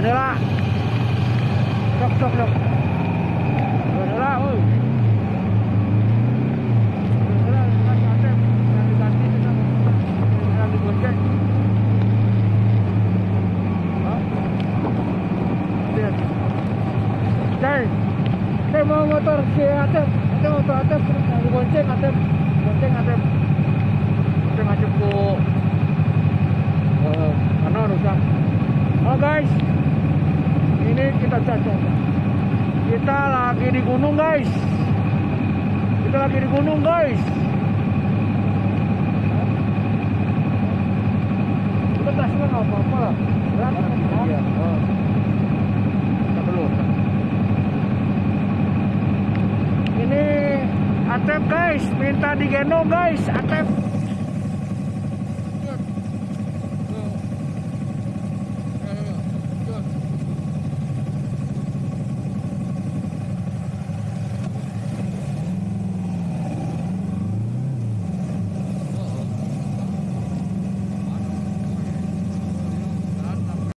udah lah. Sok sok sok. Udah lah, woi. Udah lah, kan saya mau motor si Atep, Atep motor Atep, digonceng Atep, gonceng Atep, kita caca. Kita lagi di gunung guys. Kita lagi di gunung guys. Kita tasnya nggak apa-apa lah. Berat kan? Iya. Oh. Kita belum. Ini Atep guys, minta digendong guys, Atep.